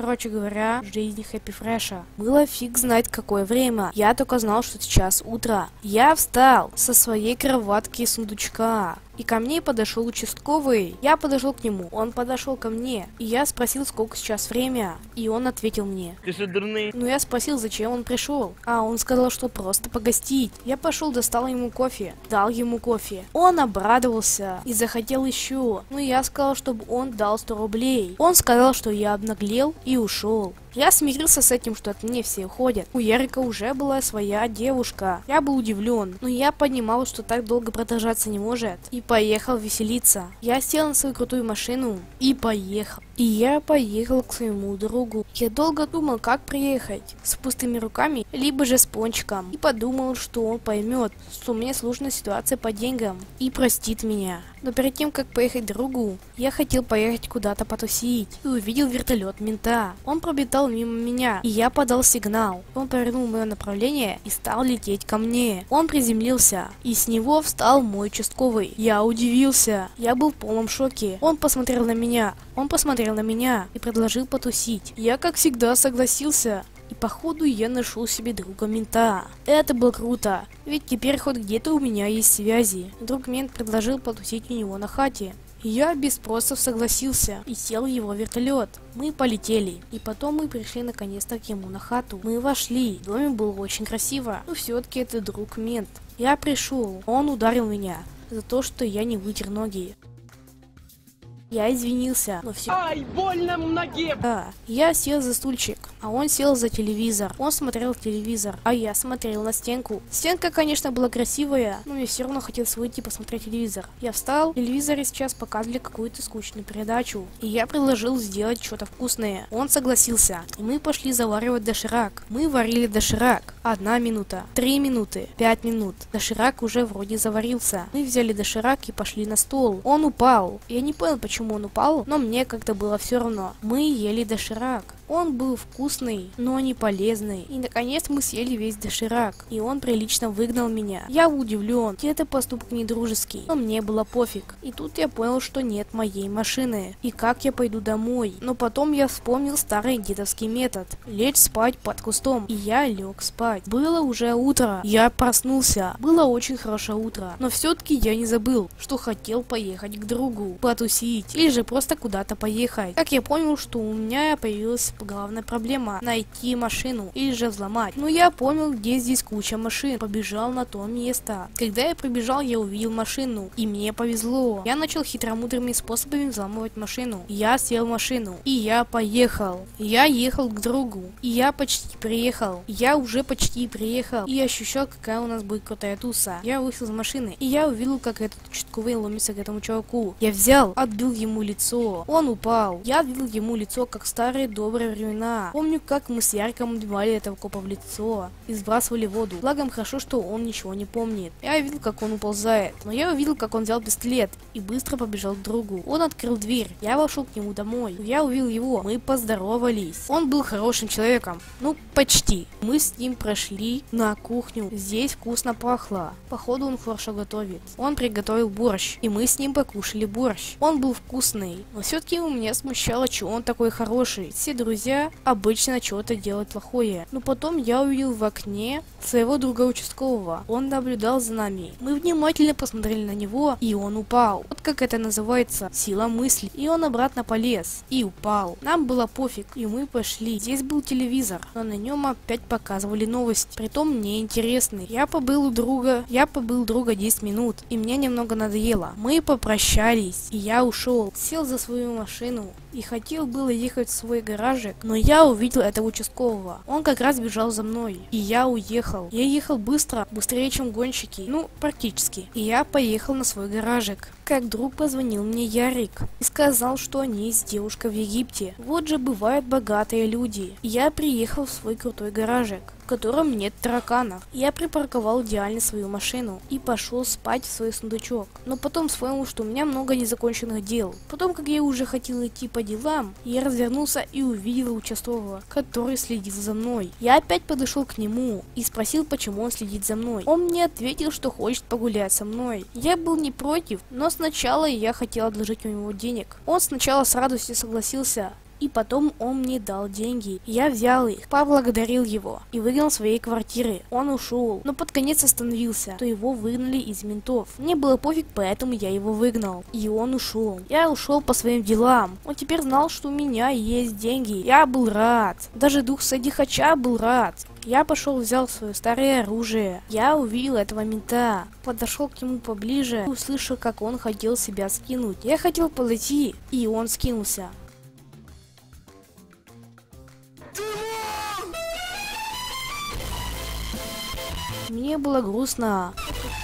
короче говоря, жизнь Хэппи Фреша. Было фиг знать какое время. Я только знал, что сейчас утро. Я встал со своей кроватки и сундучка. И ко мне подошел участковый. Я подошел к нему, он подошел ко мне. И я спросил, сколько сейчас время. И он ответил мне. Ты что, дурный? Ну я спросил, зачем он пришел. А он сказал, что просто погостить. Я пошел, достал ему кофе. Дал ему кофе. Он обрадовался и захотел еще. Ну я сказал, чтобы он дал 100 рублей. Он сказал, что я обнаглел и ушел. Я смирился с этим, что от меня все уходят. У Ярика уже была своя девушка. Я был удивлен, но я понимал, что так долго продолжаться не может. И поехал веселиться. Я сел на свою крутую машину и поехал. И я поехал к своему другу. Я долго думал, как приехать. С пустыми руками, либо же с пончиком. И подумал, что он поймет, что у меня сложная ситуация по деньгам. И простит меня. Но перед тем, как поехать другу, я хотел поехать куда-то потусить. И увидел вертолет мента. Он пробитал мимо меня. И я подал сигнал. Он повернул мое направление и стал лететь ко мне. Он приземлился. И с него встал мой участковый. Я удивился. Я был в полном шоке. Он посмотрел на меня. Он посмотрел на меня и предложил потусить. Я, как всегда, согласился. И походу я нашел себе друга мента. Это было круто, ведь теперь хоть где-то у меня есть связи. Друг мент предложил потусить у него на хате. Я без спросов согласился и сел в его вертолет. Мы полетели, и потом мы пришли наконец-то к ему на хату. Мы вошли, в доме было очень красиво, но все-таки это друг мент. Я пришел, он ударил меня за то, что я не вытер ноги. Я извинился, но все... Ай, больно ноге! Да, я сел за стульчик, а он сел за телевизор. Он смотрел телевизор, а я смотрел на стенку. Стенка, конечно, была красивая, но мне все равно хотелось выйти посмотреть телевизор. Я встал, в телевизоре сейчас показывали какую-то скучную передачу, и я предложил сделать что-то вкусное. Он согласился, и мы пошли заваривать доширак. Мы варили доширак. Одна минута, три минуты, пять минут. Доширак уже вроде заварился. Мы взяли доширак и пошли на стол. Он упал. Я не понял, почему он упал, но мне как-то было все равно. Мы ели доширак. Он был вкусный, но не полезный. И наконец мы съели весь доширак. И он прилично выгнал меня. Я удивлен. Это поступок не дружеский. Но мне было пофиг. И тут я понял, что нет моей машины. И как я пойду домой. Но потом я вспомнил старый дедовский метод. Лечь спать под кустом. И я лег спать. Было уже утро. Я проснулся. Было очень хорошее утро. Но все-таки я не забыл, что хотел поехать к другу. Потусить. Или же просто куда-то поехать. Как я понял, что у меня появилась главная проблема найти машину или же взломать. Но я понял, где здесь куча машин. Побежал на то место. Когда я прибежал, я увидел машину. И мне повезло. Я начал хитромудрыми способами взламывать машину. Я сел в машину. И я поехал. Я ехал к другу. И я почти приехал. Я уже почти приехал. И ощущал, какая у нас будет крутая туса. Я вышел из машины. И я увидел, как этот участковый ломится к этому чуваку. Я взял, отбил ему лицо. Он упал. Я отбил ему лицо, как старые добрые времена. Помню, как мы с Ярком убивали этого копа в лицо и сбрасывали воду. Благом хорошо, что он ничего не помнит. Я видел, как он уползает, но я увидел, как он взял пистолет и быстро побежал к другу. Он открыл дверь, я вошел к нему домой. Я увидел его, мы поздоровались. Он был хорошим человеком, ну почти. Мы с ним прошли на кухню, здесь вкусно пахло. Походу он хорошо готовит. Он приготовил борщ, и мы с ним покушали борщ. Он был вкусный, но все-таки у меня смущало, что он такой хороший. Все друзья обычно что-то делают плохое. Но потом я увидел в окне своего друга участкового. Он наблюдал за нами. Мы внимательно посмотрели на него, и он упал. Вот как это называется, сила мысли. И он обратно полез, и упал. Нам было пофиг, и мы пошли. Здесь был телевизор, но на нем опять показывали новости. Притом неинтересные. Я побыл у друга, я побыл друга 10 минут, и мне немного надоело. Мы попрощались, и я ушел. Сел за свою машину, и хотел было ехать в свой гаражик, но я увидел этого участкового. Он как раз бежал за мной, и я уехал. Я ехал быстро, быстрее, чем гонщики, ну, практически. И я поехал на свой гаражик. Как друг позвонил мне Ярик и сказал, что они есть девушка в Египте. Вот же бывают богатые люди. Я приехал в свой крутой гаражик в котором нет тараканов. Я припарковал идеально свою машину и пошел спать в свой сундучок. Но потом вспомнил, что у меня много незаконченных дел. Потом, как я уже хотел идти по делам, я развернулся и увидел участкового, который следил за мной. Я опять подошел к нему и спросил, почему он следит за мной. Он мне ответил, что хочет погулять со мной. Я был не против, но сначала я хотел одолжить у него денег. Он сначала с радостью согласился, И потом он мне дал деньги. Я взял их, поблагодарил его и выгнал своей квартиры. Он ушел, но под конец остановился, то его выгнали из ментов. Мне было пофиг, поэтому я его выгнал. И он ушел. Я ушел по своим делам. Он теперь знал, что у меня есть деньги. Я был рад. Даже дух Садихача был рад. Я пошел, взял свое старое оружие. Я увидел этого мента. Подошел к нему поближе и услышал, как он хотел себя скинуть. Я хотел подойти, и он скинулся. Мне было грустно,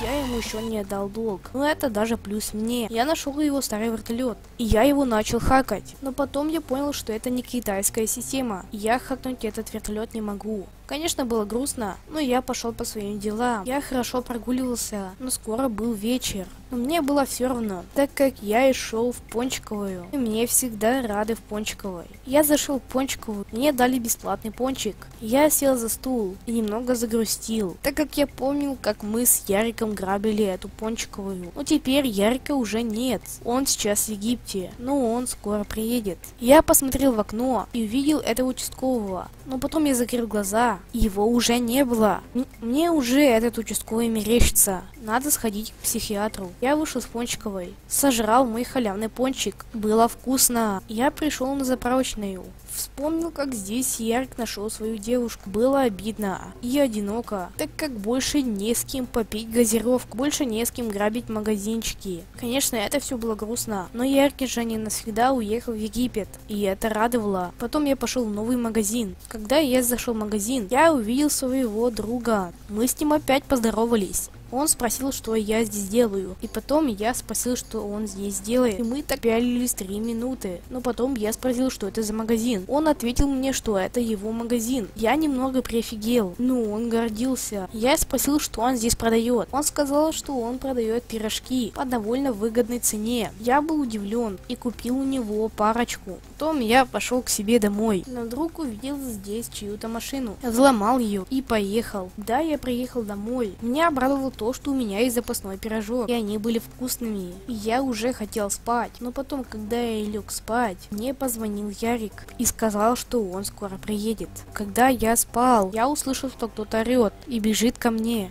я ему еще не отдал долг. Но это даже плюс мне. Я нашел его старый вертолет, и я его начал хакать. Но потом я понял, что это не китайская система. Я хакнуть этот вертолет не могу. Конечно, было грустно, но я пошел по своим делам. Я хорошо прогуливался, но скоро был вечер. Но мне было все равно, так как я и шел в Пончиковую. И мне всегда рады в Пончиковой. Я зашел в Пончиковую, мне дали бесплатный пончик. Я сел за стул и немного загрустил, так как я помнил, как мы с Яриком грабили эту Пончиковую. Но теперь Ярика уже нет. Он сейчас в Египте, но он скоро приедет. Я посмотрел в окно и увидел этого участкового. Но потом я закрыл глаза, его уже не было. Мне уже этот участковый мерещится. Надо сходить к психиатру. Я вышел с Пончиковой. Сожрал мой халявный пончик. Было вкусно. Я пришел на заправочную. Вспомнил, как здесь Ярик нашел свою девушку. Было обидно и одиноко, так как больше не с кем попить газировку, больше не с кем грабить магазинчики. Конечно, это все было грустно, но Ярик же не навсегда уехал в Египет, и это радовало. Потом я пошел в новый магазин. Когда я зашел в магазин, я увидел своего друга. Мы с ним опять поздоровались. Он спросил, что я здесь делаю. И потом я спросил, что он здесь делает. И мы так пялились три минуты. Но потом я спросил, что это за магазин. Он ответил мне, что это его магазин. Я немного прифигел. Ну, он гордился. Я спросил, что он здесь продает. Он сказал, что он продает пирожки по довольно выгодной цене. Я был удивлен и купил у него парочку. Потом я пошел к себе домой. Но вдруг увидел здесь чью-то машину. Взломал ее и поехал. Да, я приехал домой. Меня обрадовало то, что у меня есть запасной пирожок, и они были вкусными. Я уже хотел спать, но потом, когда я лег спать, мне позвонил Ярик и сказал, что он скоро приедет. Когда я спал, я услышал, что кто-то орет и бежит ко мне.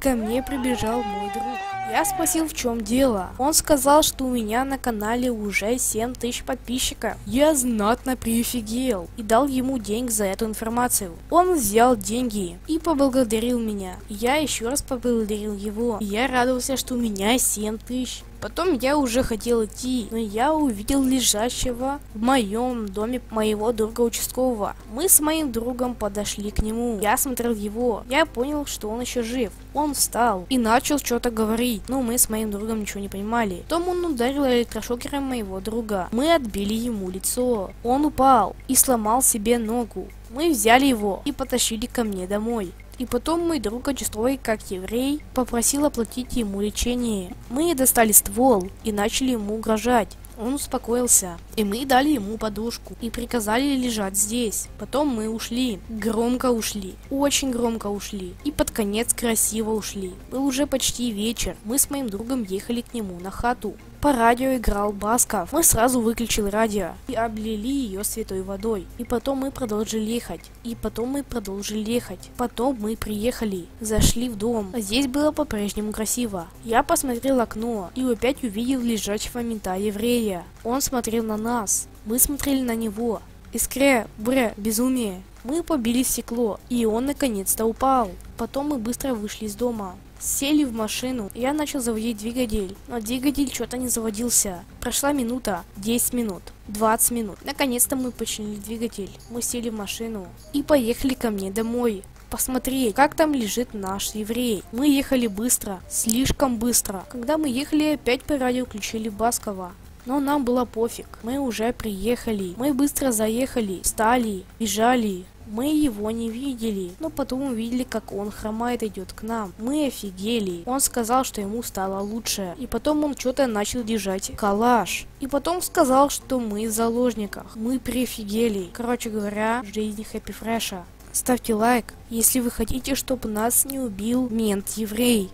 Ко мне прибежал мой друг. Я спросил, в чем дело. Он сказал, что у меня на канале уже 7 тысяч подписчиков. Я знатно прифигел и дал ему денег за эту информацию. Он взял деньги и поблагодарил меня. Я еще раз поблагодарил его. Я радовался, что у меня 7 тысяч. Потом я уже хотел идти, но я увидел лежащего в моем доме моего друга участкового. Мы с моим другом подошли к нему. Я смотрел его. Я понял, что он еще жив. Он встал и начал что-то говорить, но мы с моим другом ничего не понимали. Потом он ударил электрошокером моего друга. Мы отбили ему лицо. Он упал и сломал себе ногу. Мы взяли его и потащили ко мне домой. И потом мой друг Очистовой, как еврей, попросил оплатить ему лечение. Мы достали ствол и начали ему угрожать. Он успокоился, и мы дали ему подушку и приказали лежать здесь. Потом мы ушли, громко ушли, очень громко ушли, и под конец красиво ушли. Был уже почти вечер, мы с моим другом ехали к нему на хату. По радио играл Басков. Мы сразу выключили радио и облили ее святой водой. И потом мы продолжили ехать. И потом мы продолжили ехать. Потом мы приехали, зашли в дом. Здесь было по-прежнему красиво. Я посмотрел окно и опять увидел лежачего мента еврея. Он смотрел на нас. Мы смотрели на него. Искре, бре, безумие. Мы побили стекло, и он наконец-то упал. Потом мы быстро вышли из дома. Сели в машину, я начал заводить двигатель, но двигатель что-то не заводился. Прошла минута, 10 минут, 20 минут. Наконец-то мы починили двигатель. Мы сели в машину и поехали ко мне домой. Посмотреть, как там лежит наш еврей. Мы ехали быстро, слишком быстро. Когда мы ехали, опять по радио включили Баскова. Но нам было пофиг. Мы уже приехали. Мы быстро заехали, встали, бежали. Мы его не видели, но потом увидели, как он хромает идет к нам. Мы офигели. Он сказал, что ему стало лучше. И потом он что-то начал держать калаш. И потом сказал, что мы в заложниках. Мы прифигели. Короче говоря, жизнь Хэппи Фреша. Ставьте лайк, если вы хотите, чтобы нас не убил мент-еврей.